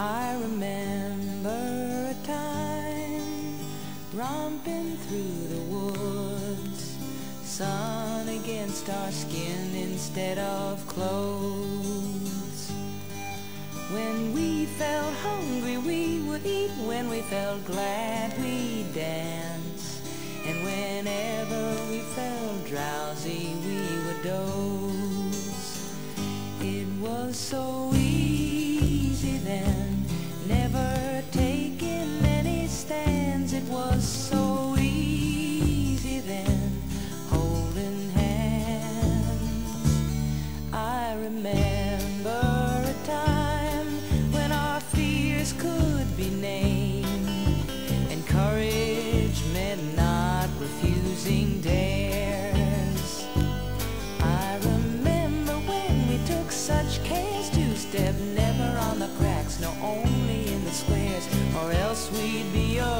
I remember a time romping through the woods, sun against our skin instead of clothes. When we felt hungry, we would eat. When we felt glad, we danced. And whenever we felt drowsy, we would doze. It was so easy. dancing dares. I remember when we took such cares to step never on the cracks, nor only in the squares, or else we'd be. Over.